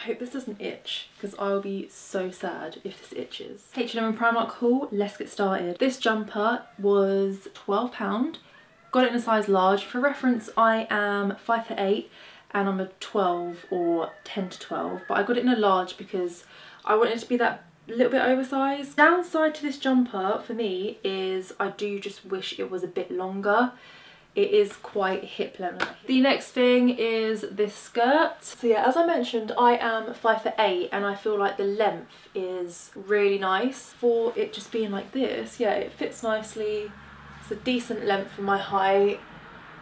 I hope this doesn't itch because I'll be so sad if this itches. H&M and Primark haul, let's get started. This jumper was £12. Got it in a size large. For reference, I am 5 foot 8 and I'm a 12 or 10 to 12, but I got it in a large because I wanted it to be that little bit oversized. Downside to this jumper for me is I do just wish it was a bit longer it is quite hip length. The next thing is this skirt. So yeah, as I mentioned, I am five foot eight and I feel like the length is really nice for it just being like this. Yeah, it fits nicely. It's a decent length for my height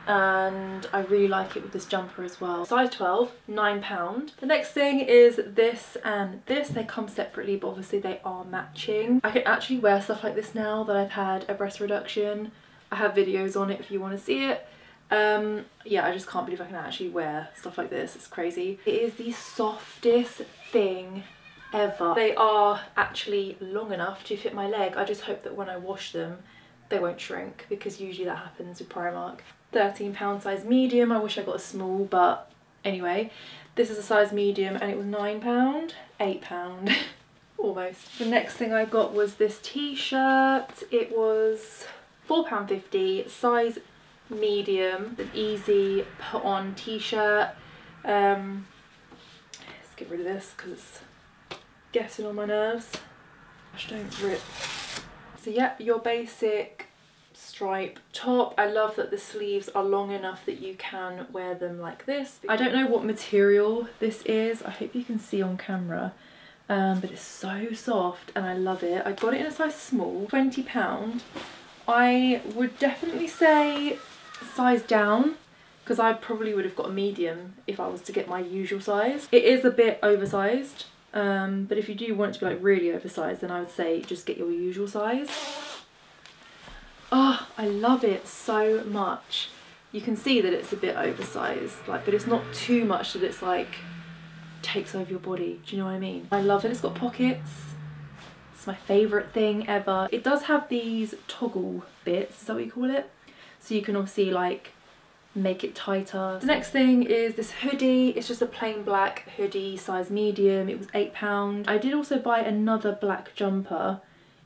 and I really like it with this jumper as well. Size 12, £9. The next thing is this and this. They come separately but obviously they are matching. I can actually wear stuff like this now that I've had a breast reduction. I have videos on it if you want to see it. Um, yeah, I just can't believe I can actually wear stuff like this. It's crazy. It is the softest thing ever. They are actually long enough to fit my leg. I just hope that when I wash them, they won't shrink because usually that happens with Primark. 13 pound size medium. I wish I got a small, but anyway, this is a size medium and it was nine pound, eight pound, almost. The next thing I got was this t-shirt. It was £4.50, size medium, an easy put on t-shirt. Um, let's get rid of this because it's getting on my nerves. Gosh, don't rip. So yeah, your basic stripe top. I love that the sleeves are long enough that you can wear them like this. I don't know what material this is. I hope you can see on camera. Um, but it's so soft and I love it. I got it in a size small, £20. I would definitely say size down because I probably would have got a medium if I was to get my usual size. It is a bit oversized, um, but if you do want it to be like really oversized, then I would say just get your usual size. Oh, I love it so much. You can see that it's a bit oversized, like, but it's not too much that it's like takes over your body. Do you know what I mean? I love it. It's got pockets my favourite thing ever. It does have these toggle bits, is that what you call it? So you can obviously like make it tighter. The next thing is this hoodie. It's just a plain black hoodie, size medium. It was £8. I did also buy another black jumper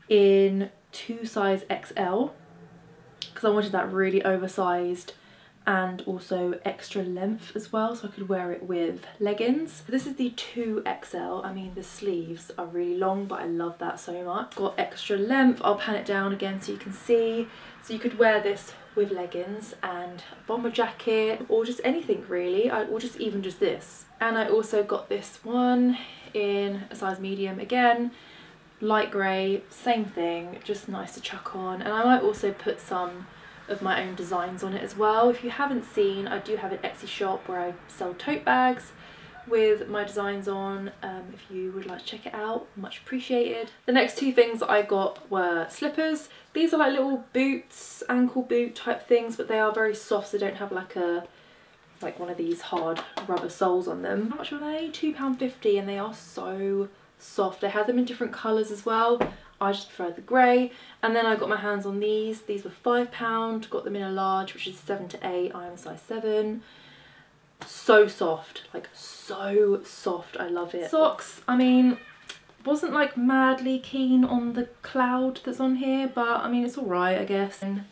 in two size XL because I wanted that really oversized and also extra length as well so I could wear it with leggings. This is the 2XL. I mean the sleeves are really long but I love that so much. Got extra length. I'll pan it down again so you can see. So you could wear this with leggings and a bomber jacket or just anything really or just even just this. And I also got this one in a size medium again light grey same thing just nice to chuck on and I might also put some of my own designs on it as well. If you haven't seen, I do have an Etsy shop where I sell tote bags with my designs on. Um, if you would like to check it out much appreciated. The next two things I got were slippers. These are like little boots ankle boot type things but they are very soft so they don't have like a like one of these hard rubber soles on them. How much are they? £2.50 and they are so soft. They have them in different colours as well I just prefer the grey. And then I got my hands on these. These were £5, got them in a large, which is 7 to 8. I am a size 7. So soft, like so soft. I love it. Socks, I mean, wasn't like madly keen on the cloud that's on here, but I mean, it's alright, I guess. And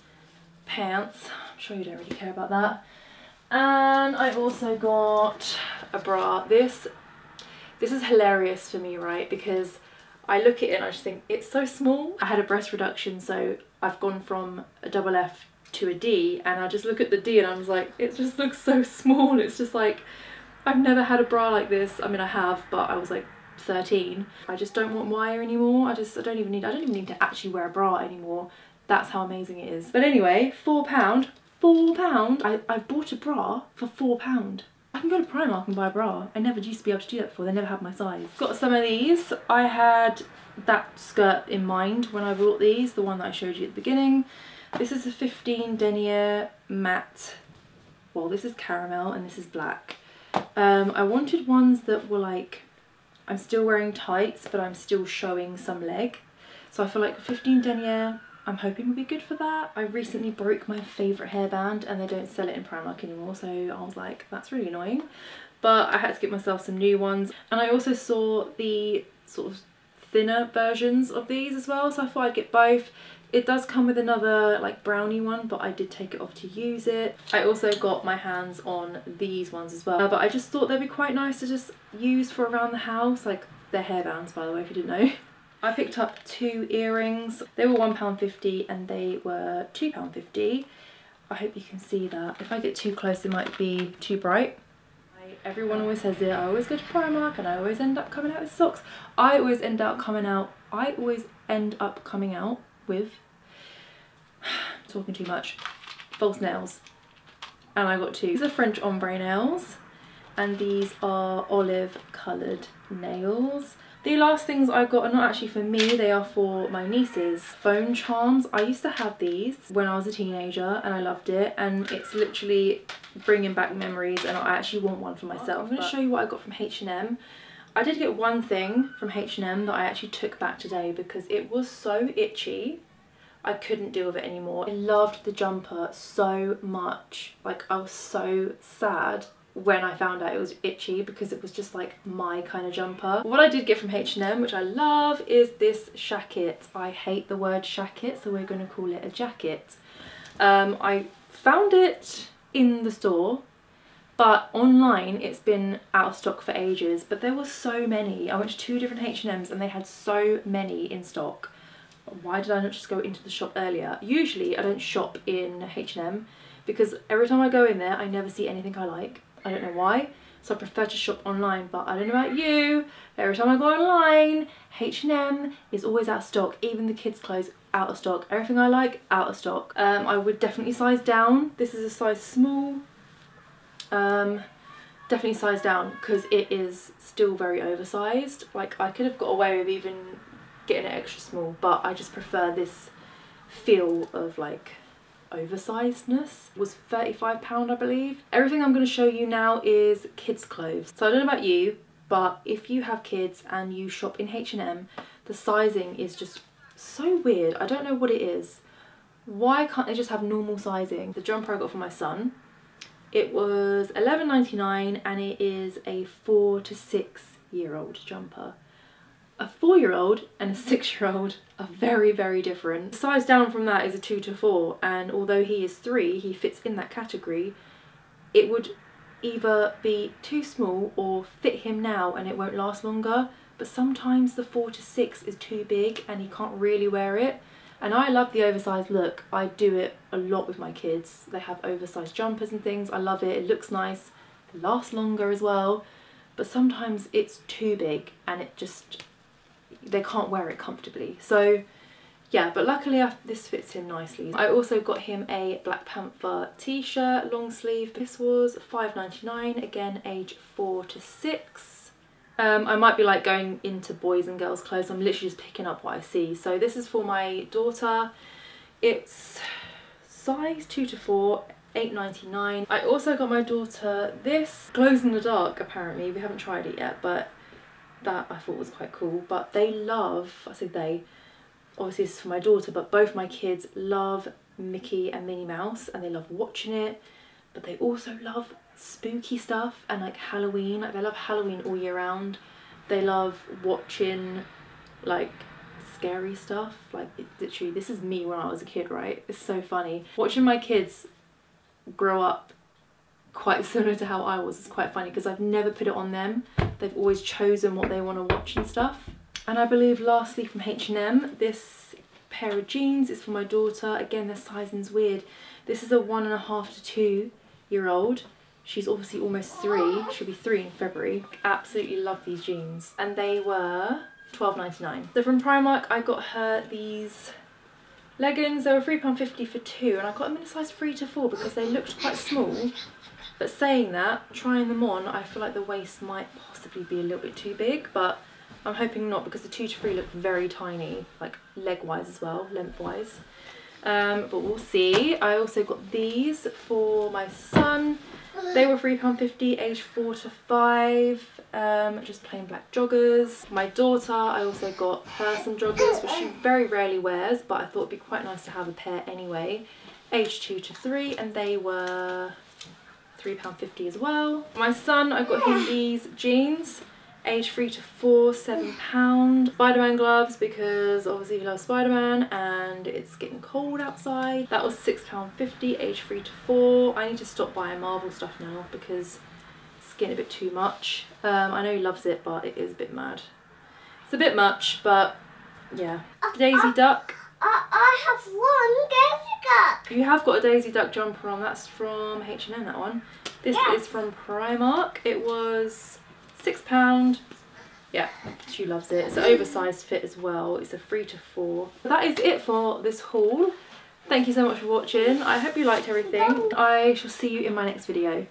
pants, I'm sure you don't really care about that. And I also got a bra. This, this is hilarious for me, right? Because I look at it and I just think it's so small. I had a breast reduction so I've gone from a double F to a D and I just look at the D and I was like it just looks so small. It's just like I've never had a bra like this. I mean I have but I was like 13 I just don't want wire anymore. I just I don't even need I don't even need to actually wear a bra anymore. That's how amazing it is. But anyway four pound four pound. I, I bought a bra for four pound I can go to Primark and buy a bra. I never used to be able to do that before. They never had my size. Got some of these. I had that skirt in mind when I bought these, the one that I showed you at the beginning. This is a 15 denier matte. Well, this is caramel and this is black. Um, I wanted ones that were like, I'm still wearing tights, but I'm still showing some leg. So I feel like 15 denier I'm hoping will be good for that. I recently broke my favourite hairband and they don't sell it in Primark anymore so I was like that's really annoying but I had to get myself some new ones. And I also saw the sort of thinner versions of these as well, so I thought I'd get both. It does come with another like brownie one, but I did take it off to use it. I also got my hands on these ones as well, but I just thought they'd be quite nice to just use for around the house. Like they're hairbands, by the way, if you didn't know. I picked up two earrings. They were £1.50 and they were £2.50. I hope you can see that. If I get too close, it might be too bright. Everyone always says it. I always go to Primark and I always end up coming out with socks. I always end up coming out. I always end up coming out with talking too much false nails and I got two. These are French ombre nails and these are olive coloured nails. The last things I got are not actually for me, they are for my nieces. Phone charms. I used to have these when I was a teenager and I loved it and it's literally bringing back memories and I actually want one for myself. I'm going to show you what I got from H&M. I did get one thing from H&M that I actually took back today because it was so itchy. I couldn't deal with it anymore. I loved the jumper so much. Like I was so sad when I found out it was itchy because it was just like my kind of jumper. What I did get from H&M, which I love, is this shacket. I hate the word shacket, so we're going to call it a jacket. Um, I found it in the store, but online it's been out of stock for ages, but there were so many. I went to two different H&Ms and they had so many in stock. Why did I not just go into the shop earlier? Usually I don't shop in H&M because every time I go in there I never see anything I like I don't know why. So I prefer to shop online, but I don't know about you. Every time I go online, H&M is always out of stock. Even the kids' clothes, out of stock. Everything I like, out of stock. Um, I would definitely size down. This is a size small. Um, definitely size down because it is still very oversized. Like I could have got away with even getting it extra small, but I just prefer this feel of like oversizedness was £35 I believe. Everything I'm going to show you now is kids clothes. So I don't know about you but if you have kids and you shop in H&M the sizing is just so weird. I don't know what it is. Why can't they just have normal sizing? The jumper I got for my son it was $11.99 and it is a four to six year old jumper a four-year-old and a six-year-old are very, very different. The size down from that is a two to four, and although he is three, he fits in that category. It would either be too small or fit him now and it won't last longer, but sometimes the four to six is too big and he can't really wear it. And I love the oversized look. I do it a lot with my kids. They have oversized jumpers and things. I love it. It looks nice. It lasts longer as well. But sometimes it's too big and it just they can't wear it comfortably. So yeah, but luckily I, this fits him nicely. I also got him a Black Panther t-shirt, long sleeve. This was five ninety nine. again age 4 to 6. Um, I might be like going into boys and girls clothes, I'm literally just picking up what I see. So this is for my daughter. It's size 2 to 4, 8.99. I also got my daughter this glows in the dark apparently. We haven't tried it yet, but that I thought was quite cool. But they love, I say they, obviously this is for my daughter, but both my kids love Mickey and Minnie Mouse and they love watching it. But they also love spooky stuff and like Halloween. Like they love Halloween all year round. They love watching like scary stuff. Like literally, this is me when I was a kid, right? It's so funny. Watching my kids grow up quite similar to how I was It's quite funny because I've never put it on them. They've always chosen what they want to watch and stuff. And I believe lastly from H&M, this pair of jeans is for my daughter. Again, their sizing's weird. This is a one and a half to two year old. She's obviously almost three. She'll be three in February. Absolutely love these jeans. And they were $12.99. So from Primark, I got her these leggings. They were £3.50 for two. And I got them in a size three to four because they looked quite small. But saying that, trying them on, I feel like the waist might possibly be a little bit too big, but I'm hoping not because the two to three look very tiny, like leg-wise as well, length-wise. Um, but we'll see. I also got these for my son. They were £3.50, age 4 to 5, um, just plain black joggers. My daughter, I also got her some joggers, which she very rarely wears, but I thought it'd be quite nice to have a pair anyway. Age 2 to 3, and they were £3.50 as well. My son, I've got him these jeans age 3 to 4, £7. Spider-Man gloves because obviously he loves Spider-Man and it's getting cold outside. That was £6.50, age 3 to 4. I need to stop buying Marvel stuff now because it's getting a bit too much. Um, I know he loves it but it is a bit mad. It's a bit much but yeah. Uh, Daisy uh, Duck. I, I have one Daisy Duck. You have got a Daisy Duck jumper on. That's from H&M, that one. This Yeah. is from Primark. It was £6. Yeah, she loves it. It's an oversized fit as well. It's a 3 to 4. That is it for this haul. Thank you so much for watching. I hope you liked everything. I shall see you in my next video.